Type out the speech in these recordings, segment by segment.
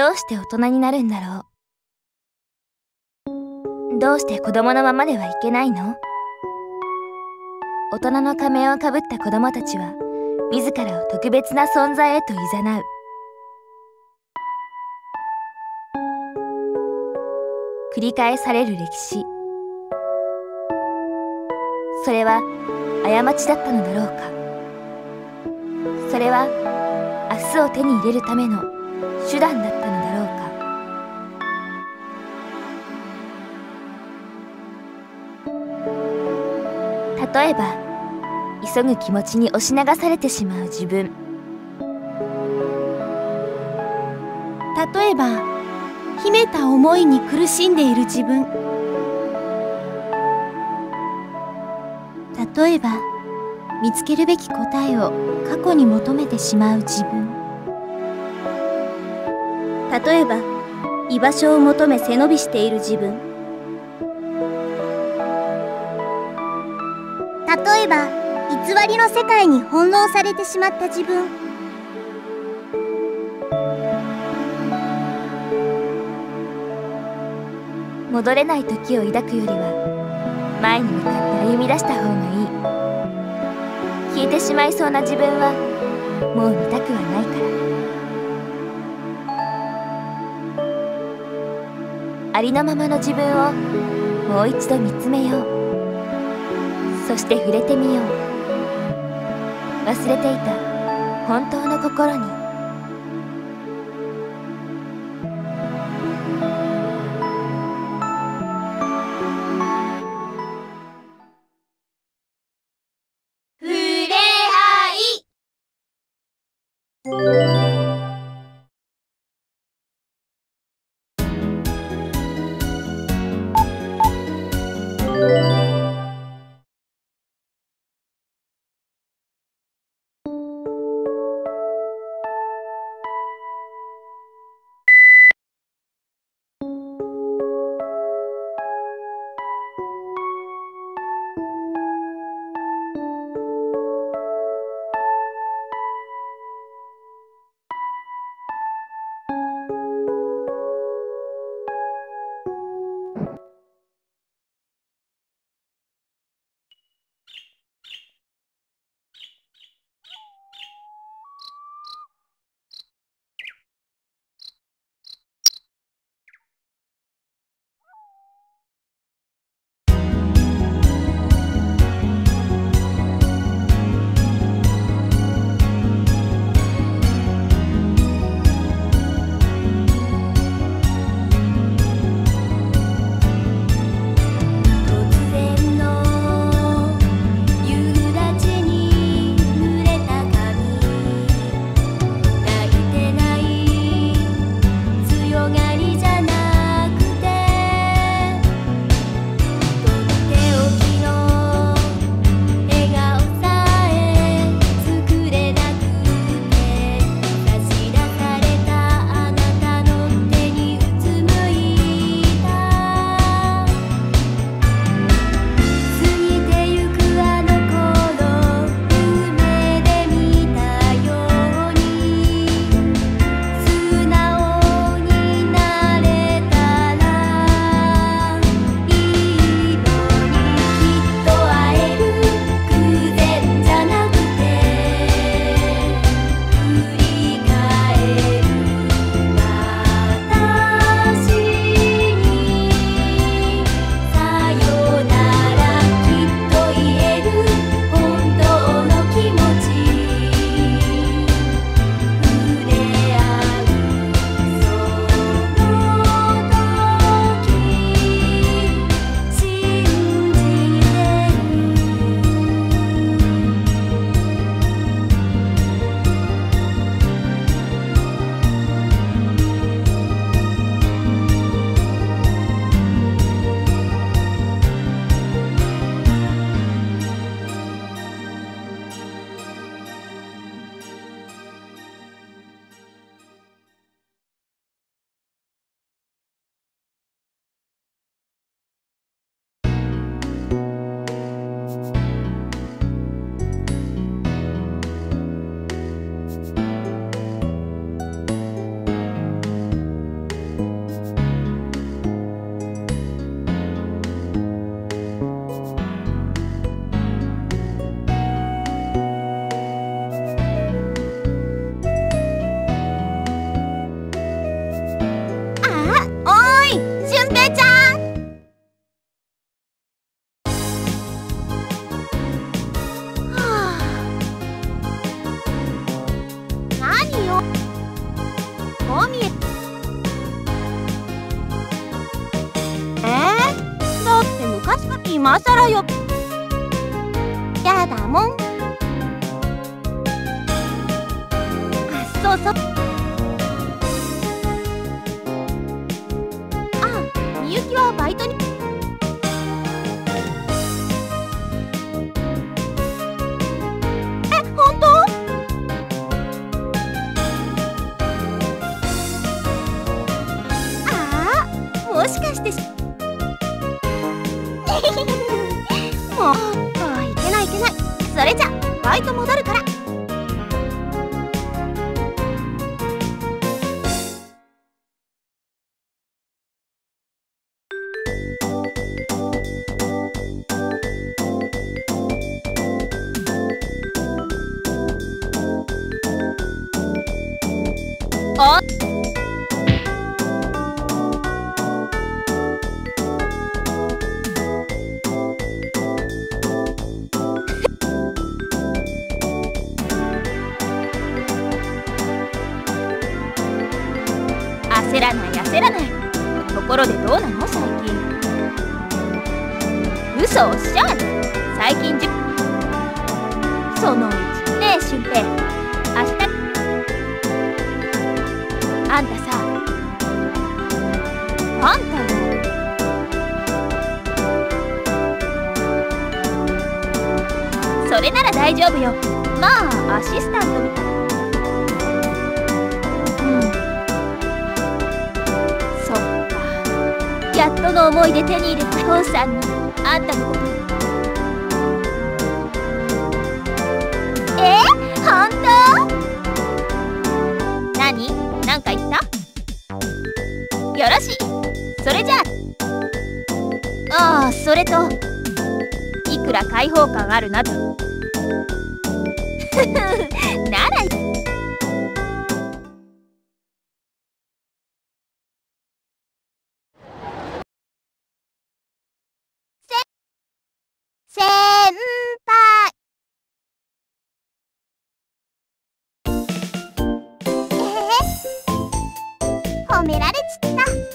どうして大人になるんだろう？どうして子供のままではいけないの？大人の仮面をかぶった子供たちは自らを特別な存在へと誘う。繰り返される歴史。それは過ちだったのだろうか？それは明日を手に入れるための手段だった例えば急ぐ気持ちに押し流されてしまう自分。例えば秘めた思いに苦しんでいる自分。例えば見つけるべき答えを過去に求めてしまう自分。例えば居場所を求め背伸びしている自分。ば偽りの世界に翻弄されてしまった自分。戻れない時を抱くよりは前に向かって歩み出した方がいい。消えてしまいそうな自分はもう見たくはないから。ありのままの自分をもう一度見つめよう。そして触れてみよう。忘れていた。本当の心に。触れ合い。今さらよ。やだもん。あそうそう。イト戻るから。嘘おっしゃい最近じゅ。そのうちねえ俊平。明日。あんたさ。あんたよそれなら大丈夫よ。まあアシスタントみたい。うん。そっか。やっとの思いで手に入れた父さんに。あんたの。ことえ？本当？何？なんか言った？よろしい。それじゃあ。ああそれと。いくら開放感あるなと。な ら褒められちった。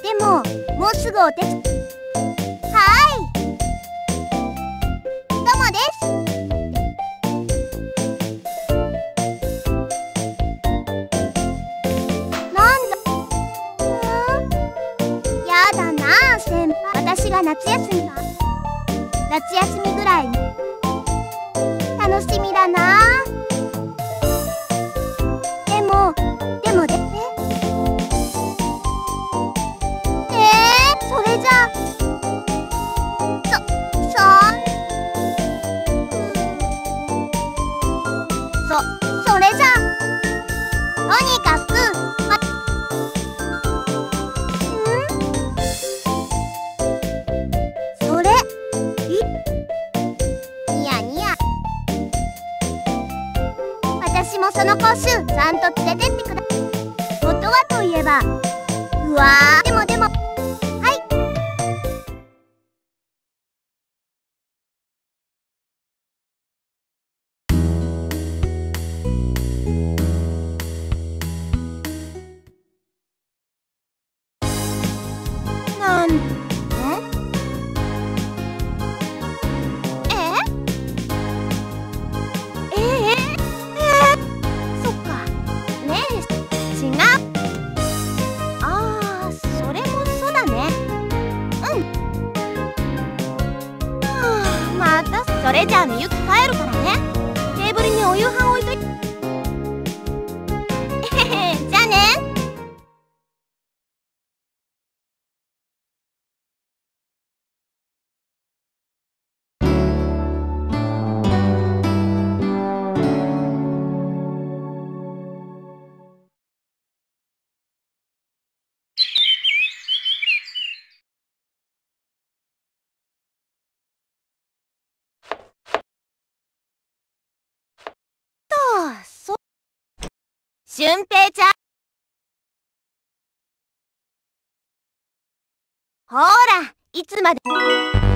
でももうすぐお手つはい。どうもです。なんだ。うーん。やだなあ先輩。私が夏休み夏休みぐらいに。楽しみだな。でう俊平ちゃん。ほらいつまで。